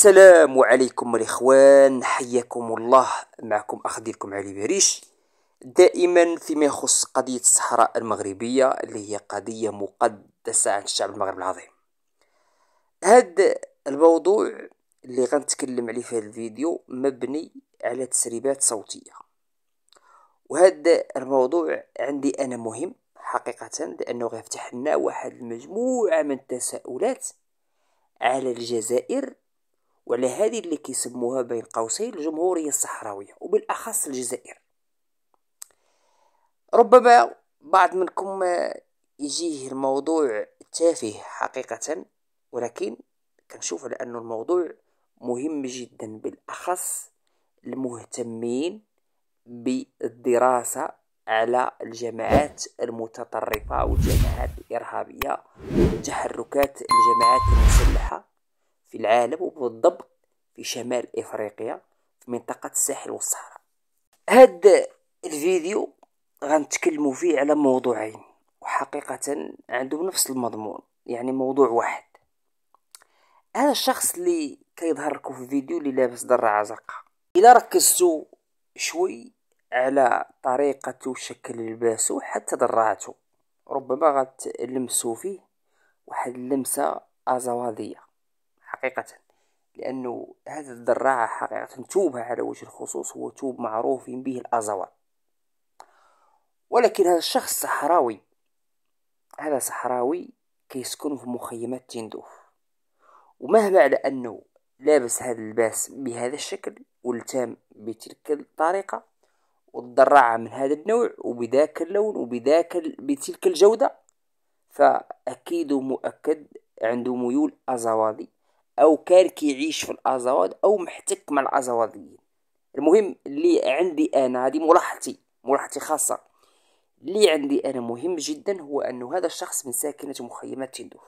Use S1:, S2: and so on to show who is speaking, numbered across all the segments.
S1: السلام عليكم الإخوان حياكم الله معكم أخ ديالكم علي بريش دائما فيما يخص قضية الصحراء المغربية اللي هي قضية مقدسة عند الشعب المغربي العظيم. هاد الموضوع اللي غنتكلم عليه في هذا الفيديو مبني على تسريبات صوتية. وهذا الموضوع عندي أنا مهم حقيقة لأنه غيفتح لنا واحد المجموعة من التساؤلات على الجزائر وعلى هذه اللي كيسموها بين قوسين الجمهورية الصحراوية وبالأخص الجزائر. ربما بعض منكم يجيه الموضوع تافه حقيقة ولكن كنشوف على الموضوع مهم جدا بالأخص المهتمين بالدراسة على الجماعات المتطرفة والجماعات الإرهابية وتحركات الجماعات المسلحة. في العالم وبالضبط في شمال إفريقيا في منطقة الساحل والصحراء. هاد الفيديو غنتكلموا فيه على موضوعين وحقيقة عندهم نفس المضمون يعني موضوع واحد. هذا الشخص اللي كيظهر لكم في الفيديو اللي لابس دراعة زرقاء إلا ركزتوا شوي على طريقة وشكل لباسه حتى دراعته ربما غتلمسوا فيه واحد اللمسة أزوادية. حقيقة لأنه هذا الدراعة حقيقة توبها على وجه الخصوص هو توب معروف به الأزواد ولكن هذا الشخص صحراوي هذا صحراوي كيسكن في مخيمات تندوف ومهما على أنه لابس هذا اللباس بهذا الشكل والتام بتلك الطريقة والضراعة من هذا النوع وبذاك اللون وبذاك بتلك الجودة فأكيد ومؤكد عنده ميول أزوادي أو كان كيعيش في الأزواد أو محتك مع الأزواديين المهم اللي عندي أنا هذه ملاحظتي ملاحظتي خاصة. اللي عندي أنا مهم جدا هو أنه هذا الشخص من ساكنة مخيمات تندوف.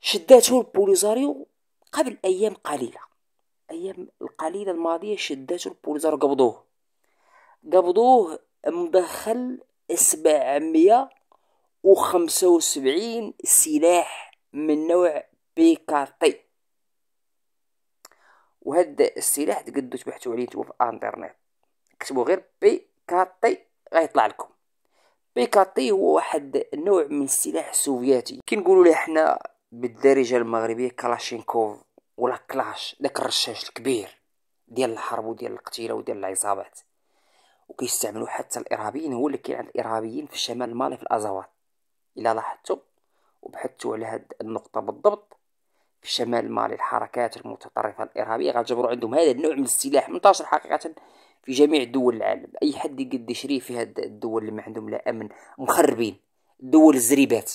S1: شداته البوليزاريو قبل أيام قليلة. أيام القليلة الماضية شداته البوليساريو قبضوه. قبضوه مدخل سبعمية وخمسة وسبعين سلاح من نوع PKT وهذا السلاح تقدروا تبحثوا عليه في الانترنت كتبوا غير PKT غيطلع لكم. PKT هو واحد النوع من السلاح السوفيتي. كنقولوا ليه حنا بالدارجة المغربية كلاشينكوف ولا كلاش داك الرشاش الكبير ديال الحرب وديال القتيلة وديال العصابات. وكيستعملوا حتى الإرهابيين هو اللي كاين عند الإرهابيين في الشمال المالي في الأزوات. إلا لاحظتوا وبحثتوا على هاد النقطة بالضبط في شمال مالي الحركات المتطرفة الإرهابية. غتجبروا عندهم هذا النوع من السلاح منتشر حقيقة في جميع دول العالم. أي حد يقد يشريه في هاد الدول اللي ما عندهم لا أمن مخربين. دول الزريبات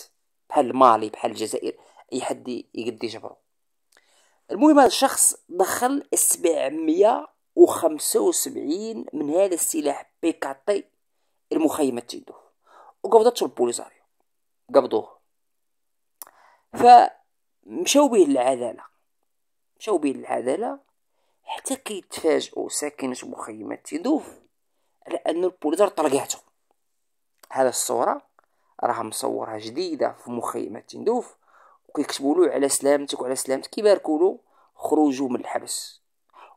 S1: بحال مالي بحال الجزائر أي حد يقد يجبرو. المهم هذا الشخص دخل سبعمية وخمسة وسبعين من هذا السلاح بيكاتي المخيمة تيدو وقبضته البوليساريو. قبضوه. فمشاو به للعدالة مشاو به للعدالة حتى كيتفاجئوا ساكنة مخيمة تيدوف على أن البوليسار طلقاتو. هذا الصورة راها مصورة جديدة في مخيمة تندوف وكيكتبوا على سلامتك وعلى سلامتك كيباركوا له من الحبس.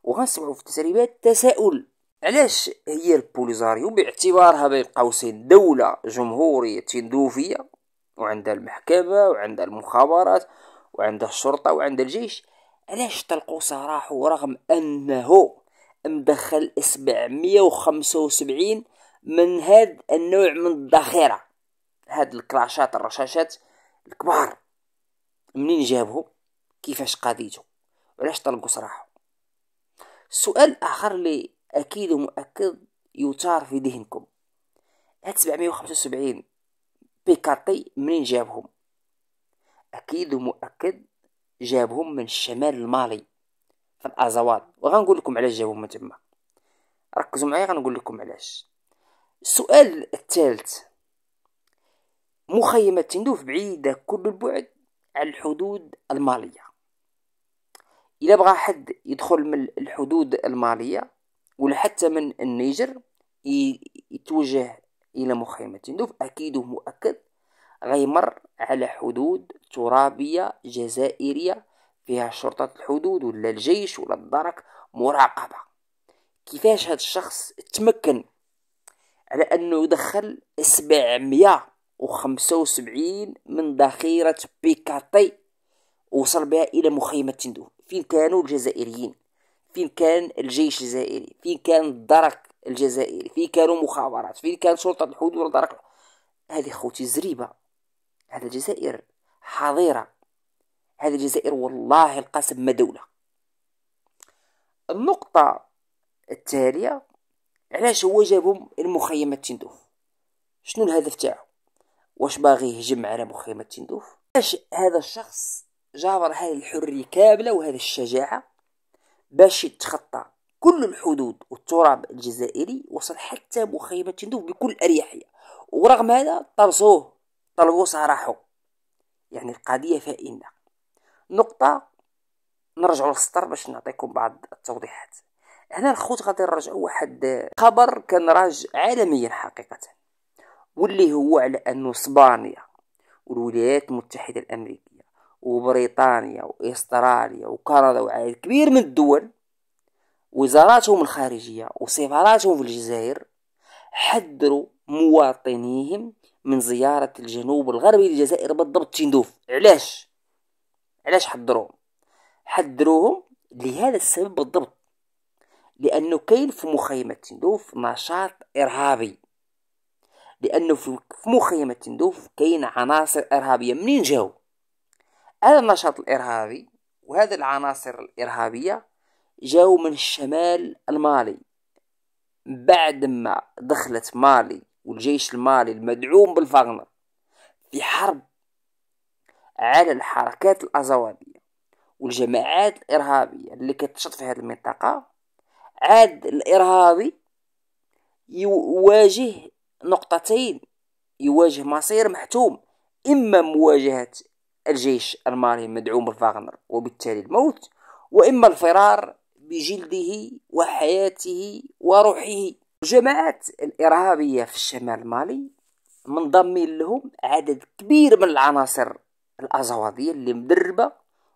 S1: وغنسمعوا في التسريبات تساؤل علاش هي البوليزاريو باعتبارها بين قوسين دولة جمهورية تندوفية وعندها المحكمة وعندها المخابرات وعندها الشرطة وعندها الجيش. علاش طلقوا سراحه رغم أنه مدخل سبعمية وخمسة وسبعين من هاد النوع من الذخيرة؟ هاد الكلاشات الرشاشات الكبار. منين جابهم كيفاش قضيته وعلاش طلقوا سراحه سؤال آخر اللي أكيد ومؤكد يثار في ذهنكم. هاد سبعمية وخمسة وسبعين بيكارتي منين جابهم؟ أكيد ومؤكد جابهم من الشمال المالي في الازواد وغنقول لكم علاش جابهم من تما. ركزوا معايا غنقول لكم علاش. السؤال الثالث. مخيمة تندوف بعيدة كل البعد على الحدود المالية. إذا بغى حد يدخل من الحدود المالية ولا حتى من النيجر يتوجه إلى مخيمة تندوف أكيد ومؤكد غيمر على حدود ترابية جزائرية فيها شرطة الحدود ولا الجيش ولا الدرك مراقبة. كيفاش هاد الشخص تمكن على سبعمية وخمسة وسبعين من ذخيرة بيكاتي وصل بها إلى مخيمة تندوف فين كانوا الجزائريين؟ فين كان الجيش الجزائري؟ فين كان الدرك الجزائري؟ فين كانوا مخابرات؟ فين كان شرطة الحدود والدرك؟ هذه خوتي زريبة. هذا الجزائر حظيرة هذه الجزائر والله القسم ما دولة. النقطة التالية علاش هو جابهم المخيمة تندوف شنو الهدف تاعو؟ واش باغي يهجم على مخيمة تندوف علاش هذا الشخص جابر هذه الحرية كاملة وهذه الشجاعة باش يتخطى كل الحدود والتراب الجزائري وصل حتى مخيمة تندوف بكل أريحية؟ ورغم هذا طرسوه. طلبوا سراحه يعني القضية فائنة نقطة نرجع للسطر باش نعطيكم بعض التوضيحات. هنا الخوت غادي نرجعوا واحد خبر كان راج عالميا حقيقة. واللي هو على أنه إسبانيا والولايات المتحدة الأمريكية وبريطانيا وإستراليا وكندا وعدد كبير من الدول وزاراتهم الخارجية وسفاراتهم في الجزائر حذروا مواطنيهم من زيارة الجنوب الغربي للجزائر بالضبط تندوف علاش؟ علاش حذروهم حذروهم لهذا السبب بالضبط. لأنه كاين في مخيمة تندوف نشاط إرهابي. لأنه في مخيمة تندوف كاين عناصر إرهابية منين جاو؟ هذا النشاط الإرهابي وهذه العناصر الإرهابية جاو من الشمال المالي. بعد ما دخلت مالي والجيش المالي المدعوم بالفاغنر في حرب على الحركات الأزوادية والجماعات الإرهابية اللي كتنشط في هذه المنطقة. عاد الإرهابي يواجه نقطتين. يواجه مصير محتوم إما مواجهة الجيش المالي المدعوم بالفاغنر وبالتالي الموت وإما الفرار بجلده وحياته وروحه. الجماعات الإرهابية في الشمال المالي منضمين لهم عدد كبير من العناصر الأزوادية اللي مدربة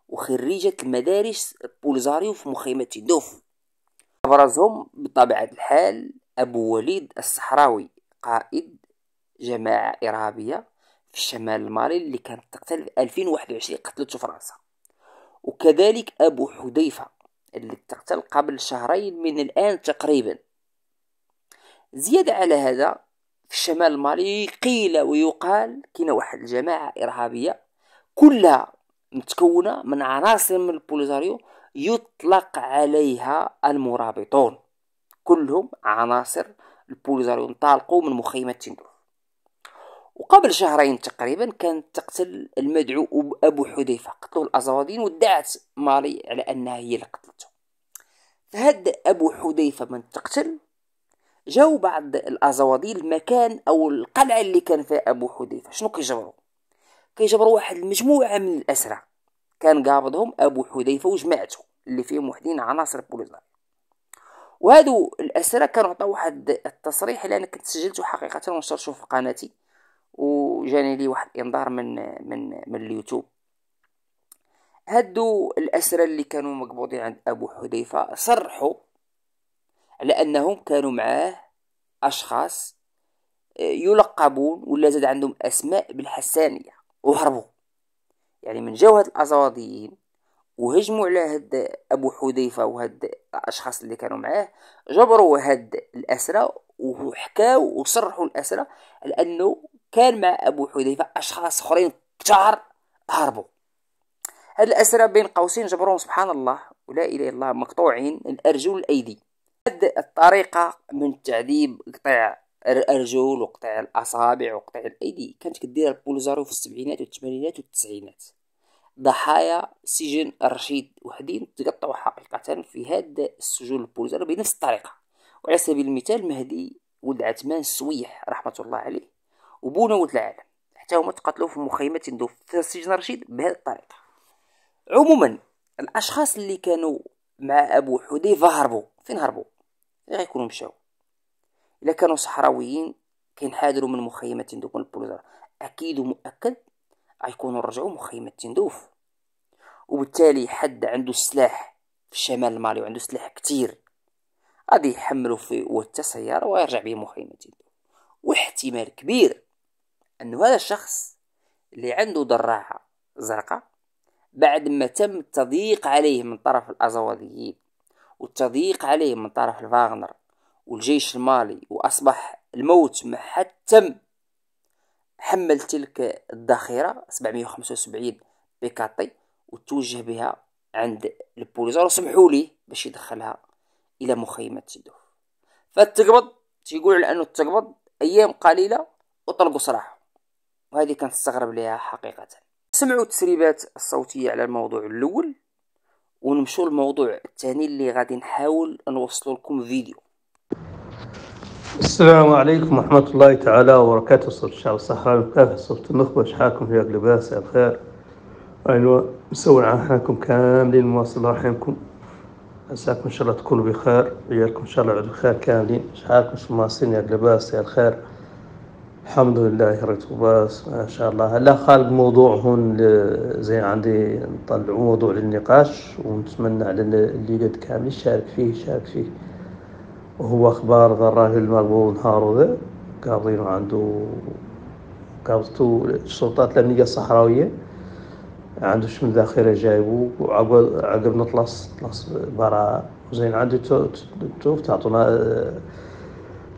S1: وخريجة المدارس بولزاريو في مخيمة دوف. أبرزهم بطبيعة الحال أبو وليد الصحراوي قائد جماعة إرهابية في الشمال المالي اللي كانت تقتل في 2021 قتلته فرنسا. وكذلك أبو حذيفة اللي تقتل قبل شهرين من الآن تقريبا. زيادة على هذا في الشمال المالي قيل ويقال كاينة واحد الجماعة إرهابية كلها متكونة من عناصر من البوليزاريو يطلق عليها المرابطون. كلهم عناصر البوليزاريو انطلقوا من مخيمة تندوف وقبل شهرين تقريبا كانت تقتل المدعو أبو حذيفة قتلوه الأزوادين وادعت مالي على أنها هي اللي قتلته. فهد أبو حذيفة من تقتل جاو بعض الأزوادين المكان أو القلعة اللي كان فيها أبو حذيفة. شنو كيجبروا؟ كيجبروا واحد المجموعة من الأسرى كان قابضهم أبو حذيفة وجماعته اللي فيهم وحدين عناصر بوليزار وهادو الأسرى كانوا عطاو واحد التصريح اللي أنا كنت سجلته حقيقة ونشرته في قناتي وجاني لي واحد إنذار من من من اليوتيوب. هادو الأسرى اللي كانوا مقبوضين عند أبو حذيفة صرحوا على أنهم كانوا معاه أشخاص آه، يلقبون ولا زاد عندهم أسماء بالحسانية وهربوا. يعني من جاو هاد الأزواضيين وهجموا على هاد أبو حذيفة وهاد الأشخاص اللي كانوا معاه جبروا هاد الأسرى وحكاو وصرحوا الأسرى لأنه كان مع أبو حذيفة أشخاص آخرين كتار هربوا. هاد الأسرى بين قوسين جبروهم سبحان الله ولا إله إلا الله مقطوعين الأرجل والأيدي هاد الطريقة من تعذيب قطع الأرجل وقطع الأصابع وقطع الأيدي. كانت كدير البوليزارو في السبعينات والثمانينات والتسعينات. ضحايا سجن الرشيد وحدين تقطعوا حقيقة في هذا السجون البوليزارو بنفس الطريقة. وعلى سبيل المثال مهدي ولد عثمان السويح رحمة الله عليه وبونا ولد العالم. حتى هما تقتلوا في مخيمة في سجن الرشيد بهذه الطريقة. عموما الأشخاص اللي كانوا مع أبو حذيفة هربوا. فين هربوا؟ فين غيكونوا مشاو. إلا كانوا صحراويين كينحادروا من مخيمة تندوف من أكيد ومؤكد غيكونوا رجعوا مخيمة تندوف وبالتالي حد عنده سلاح في الشمال المالي وعنده سلاح كتير غادي يحملو في وتا سيارة ويرجع به مخيمة واحتمال كبير أنه هذا الشخص اللي عنده دراعة زرقاء بعد ما تم التضييق عليه من طرف الأزواديين والتضييق عليه من طرف الفاغنر والجيش المالي وأصبح الموت ما حد تم حمل تلك الذخيرة 775 بيكاطي وتوجه بها عند البوليزار وسمحوا لي باش يدخلها إلى مخيمة تيدوف فالتقبض تيقول على التقبض أيام قليلة وطلقوا سراحه وهذه كانت تستغرب لها حقيقة. سمعوا التسريبات الصوتية على الموضوع الأول. ونمشوا للموضوع الثاني اللي غادي نحاول نوصل لكم فيديو.
S2: السلام عليكم ورحمة الله تعالى وبركاته. صوت الشعب الصحراوي وكافة صوت النخبة شحالكم في لباس الخير أيوة مسوي عنكم كاملين مواصل رحمكم. عساكم إن شاء الله تكونوا بخير. وياكم إن شاء الله بخير كاملين. شحالكم شماسين يا لباس يا الخير. الحمد لله ريتوباس ما شاء الله. هلا خالق موضوع هون زي عندي نطلع موضوع للنقاش ونتمنى على اللي قد كامل يشارك فيه يشارك فيه. وهو أخبار ذا الراجل المقبول نهار ذا قابضينه عنده قابضته السلطات الأمنية الصحراوية. عنده من ذاخرة جايبو. وعقب عقب نطلص نطلص برا. زين عندي توف تعطونا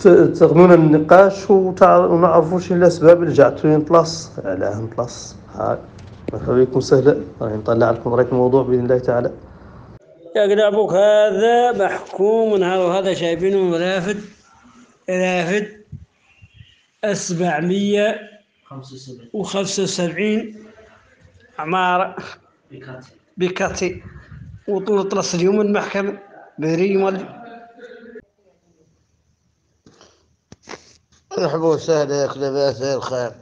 S2: تغنونا النقاش ونعرفوا شنو الأسباب اللي جعلتو ينطلص. علاه نطلص. هاي مرحبا بكم سهلة راني نطلع لكم رأيك الموضوع بإذن الله تعالى.
S3: يا أبوك هذا محكوم هذا شايفينه رافد رافد. سبعمية وخمسة وسبعين. عمارة. بكاتي. وطلص اليوم المحكمة. بري
S4: مرحبا وسهلا يا كلابات الخير.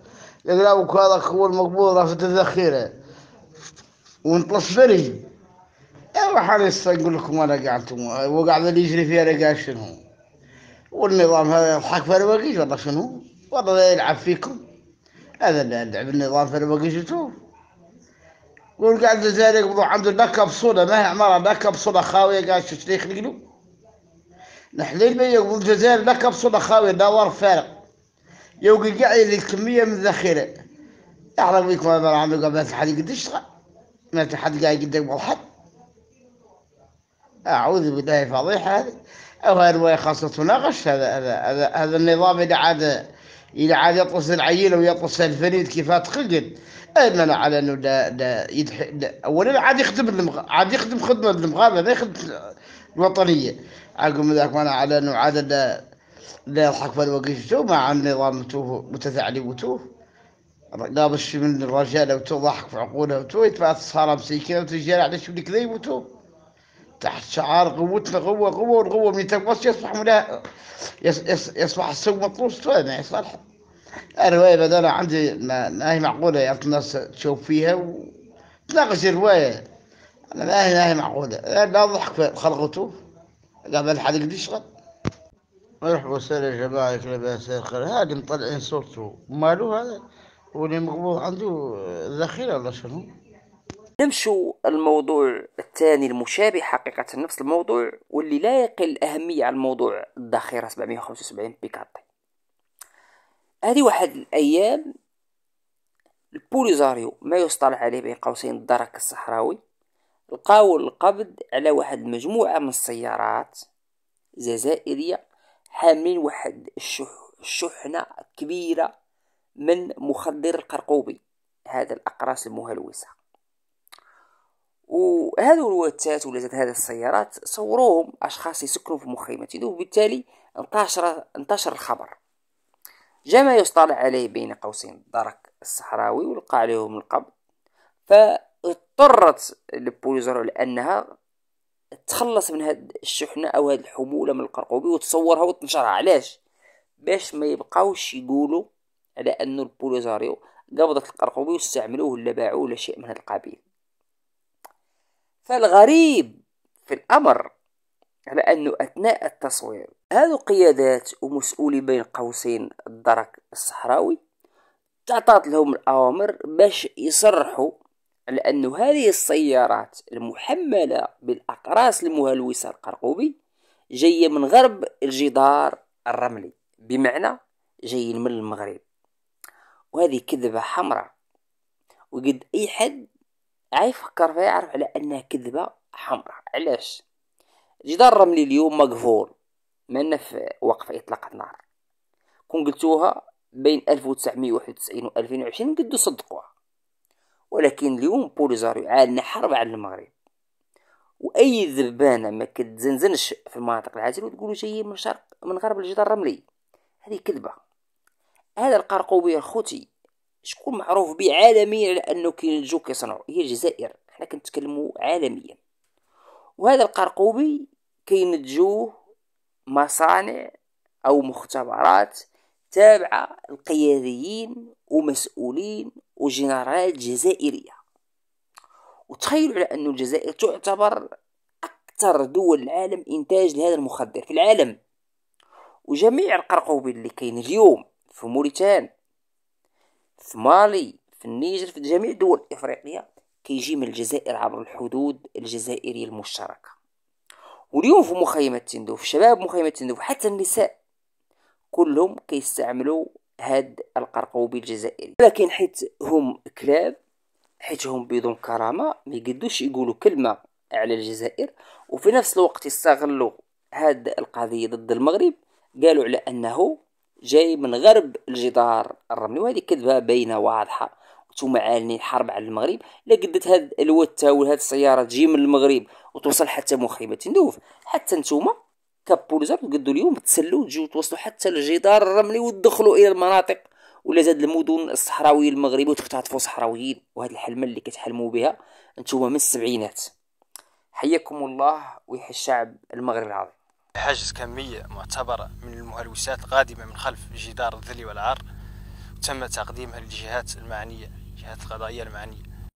S4: يقول أبوك هذا هو المقبول رافد الذخيرة. ونطلص بري أيوه حريص أقول لكم أنا قعدتم وقاعد اللي يجري فيها أنا شنو؟ والنظام هذا يضحك في الوقيش والله شنو؟ والله يلعب فيكم. هذا اللي يلعب النظام في الوقيش شوف قول قاعد زي يقبضوا عنده لا كبسولة ما هي عمارة لا كبسولة خاوية؟ قاعد شو يخلق له نحلين بي يقبضوا الجزائر لا كبسولة خاوية لا ورق فارغ يوقي قاعد الكمية من الذخيرة. يحرق بيكم هذا عنده قبل حد يقدر يشتغل ما حد قاعد يقدر حد. أعوذ بالله فضيحة هذه. أو رواية خاصة تناقش. هذا هذا هذا, هذا النظام إذا عاد إذا عاد يطلس العينة ويطلس الفريد كيف تخلق أنا على إنه لا لا يدح أولا عاد يخدم المغ... عاد يخدم خدمة المغاربة ما يخدم الوطنية. عقب ذاك أنا على إنه عاد لا لا يضحك في الوقت مع النظام توه متثعلب وتوه لابس من الرجال وتوه ضحك في عقوله وتوه يتبع صار مسيكين وتجي على شو الكذيب وتوه. تحت شعار قوتنا قوة قوة والقوة من تقوس يصبح ملا يص يص يصبح السوق مطلوس ما يصلح الرواية بدل عندي ما, ما هي معقولة يا الناس تشوف فيها وتناقش الرواية أنا ما هي ما هي معقولة. لا ضحك في خلقته قبل حد يقدر يشتغل وسهلا يا جماعة بأس الخير هذا مطلعين صورته ماله هذا؟ واللي مقبوض عنده ذخيرة ولا شنو؟
S1: نمشوا الموضوع الثاني المشابه حقيقة نفس الموضوع واللي لا يقل أهمية على الموضوع الذخيرة 775 بيكاطي هذه واحد الأيام البوليزاريو ما يصطلح عليه بين قوسين الدرك الصحراوي لقاو القبض على واحد المجموعة من السيارات جزائرية حاملين واحد الشح الشحنة كبيرة من مخدر القرقوبي هذا الأقراص المهلوسة. وهذو الواتات ولا هذه السيارات صوروهم أشخاص يسكنوا في مخيمة وبالتالي انتشر انتشر الخبر. جاء ما يصطلح عليه بين قوسين الدرك الصحراوي ولقى عليهم القبض فاضطرت البوليزر لأنها تخلص من هاد الشحنة أو هاد الحمولة من القرقوبي وتصورها وتنشرها. علاش؟ باش ما يبقاوش يقولوا على انه البوليزاريو قبضت القرقوبي واستعملوه ولا باعوه ولا شيء من هذا القبيل. فالغريب في الأمر على أنه أثناء التصوير هذو قيادات ومسؤولي بين قوسين الدرك الصحراوي تعطات لهم الأوامر باش يصرحوا لأن هذه السيارات المحملة بالأقراص المهلوسة القرقوبي جاية من غرب الجدار الرملي. بمعنى جايين من المغرب. وهذه كذبة حمراء. وقد أي حد عيفكر فيها يعرف على أنها كذبة حمراء. علاش؟ الجدار الرملي اليوم مقفول. ما في وقف إطلاق النار. كون قلتوها بين 1991 و 2020 قدو صدقوها. ولكن اليوم بوليزاريو عالنا حرب على المغرب. وأي ذبانة ما كتزنزنش في المناطق العازلة وتقولوا جاية من شرق من غرب الجدار الرملي. هذه كذبة. هذا القرقوبي الخوتي شكون معروف به عالميا على أنه كينتجو كيصنعوا هي الجزائر. حنا كنتكلموا عالميا. وهذا القرقوبي كينتجوه مصانع أو مختبرات تابعة القياديين ومسؤولين وجنرالات جزائرية. وتخيلوا على أن الجزائر تعتبر أكثر دول العالم إنتاج لهذا المخدر في العالم. وجميع القرقوبي اللي كاين اليوم في موريتان في مالي في النيجر في جميع دول إفريقيا كيجي من الجزائر عبر الحدود الجزائرية المشتركة. واليوم في مخيمة تندوف شباب مخيمة تندوف حتى النساء كلهم كيستعملوا هاد القرقوبي الجزائري. لكن حيت هم كلاب حيت هم بدون كرامة ما يقدوش يقولوا كلمة على الجزائر. وفي نفس الوقت يستغلوا هاد القضية ضد المغرب قالوا على أنه جاي من غرب الجدار الرملي. وهذه كذبة باينة واضحة. ثم عالنين حرب على المغرب. لا قدت هاد الوتة وهاد السيارة تجي من المغرب وتوصل حتى مخيمة تندوف حتى نتوما كابولزر تقدوا اليوم تسلوا تجيو توصلوا حتى للجدار الرملي وتدخلوا إلى المناطق. ولا زاد المدن الصحراويه المغربيه وتختطفوا صحراويين. وهذه الحلمة اللي كتحلموا بها أنتم من السبعينات. حياكم الله ويحيي الشعب المغربي العظيم.
S5: حجز كمية معتبرة من المهلوسات قادمة من خلف جدار الذل والعار. تم تقديمها للجهات المعنية الجهات القضائية المعنية.